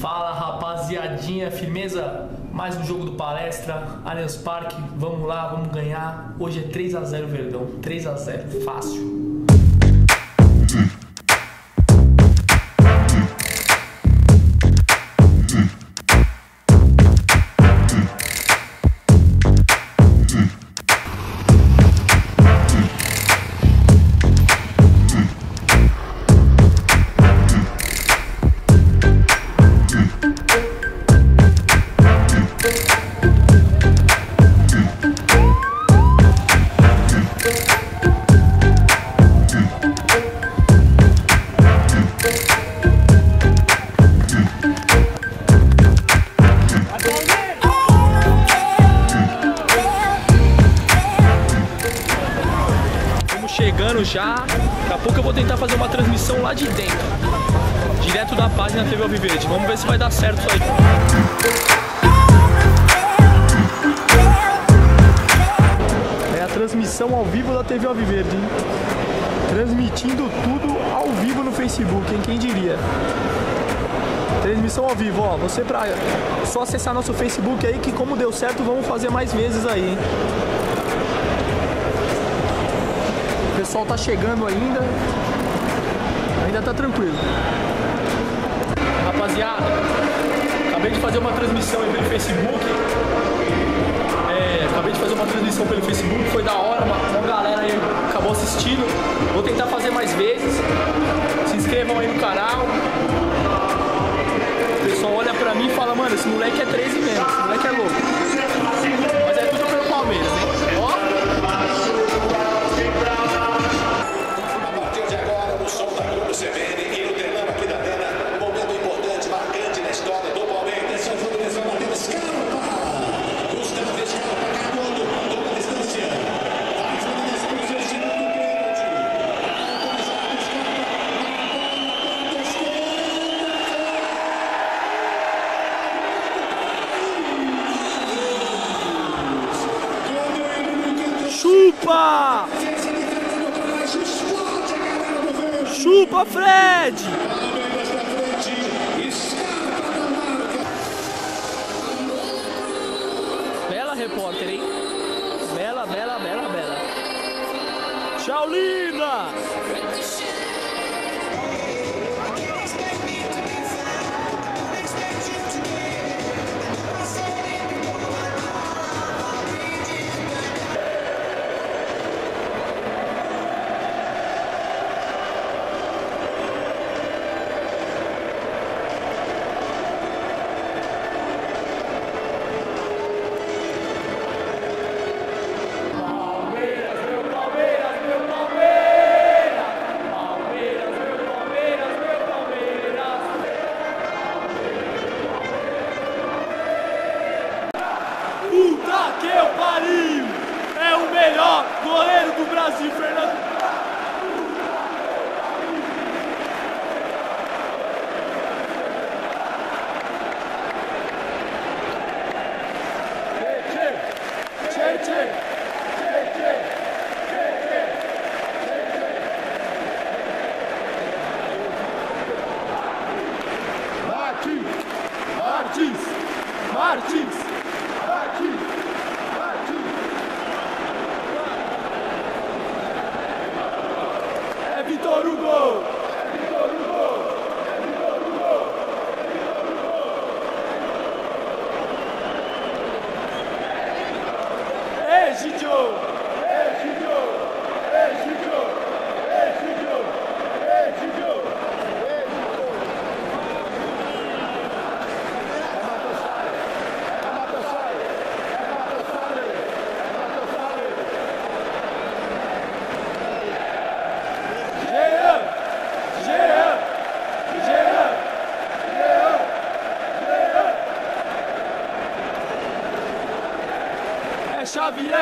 Fala rapaziadinha, firmeza? Mais um jogo do Palestra, Allianz Parque, vamos lá, vamos ganhar. Hoje é 3 a 0 Verdão, 3 a 0 fácil. Eu vou tentar fazer uma transmissão lá de dentro. Direto da página TV Alviverde. Vamos ver se vai dar certo isso aí. É a transmissão ao vivo da TV Alviverde, hein? Transmitindo tudo ao vivo no Facebook, hein? Quem diria? Transmissão ao vivo, ó. Você pra só acessar nosso Facebook aí que como deu certo, vamos fazer mais vezes aí, hein? Pessoal tá chegando ainda. Ainda tá tranquilo. Rapaziada, acabei de fazer uma transmissão pelo Facebook. É, acabei de fazer uma transmissão pelo Facebook, foi da hora, uma, uma galera aí acabou assistindo. Vou tentar fazer mais vezes. Se inscrevam aí no canal. O pessoal olha pra mim e fala, mano, esse moleque é 13 mesmo, esse moleque é louco. Chupa! Chupa, Fred! Bela repórter, hein? Bela, bela, bela, bela. Tchau, linda! Martins! Martins! Martins! É Vitor Hugo! É Vitor Hugo! É Vitor Hugo! É Vitor Hugo! Ei, Gidio! Javier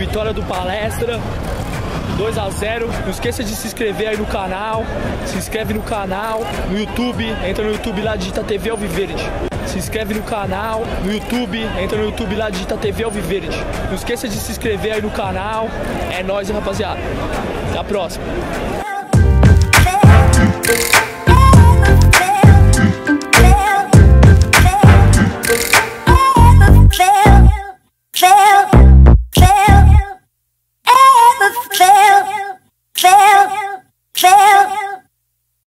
vitória do Palestra. 2 a 0. Não esqueça de se inscrever aí no canal. Se inscreve no canal, no YouTube. Entra no YouTube lá, digita TV Alviverde. Se inscreve no canal, no YouTube. Entra no YouTube lá, digita TV Alviverde. Não esqueça de se inscrever aí no canal. É nóis, rapaziada. Até a próxima.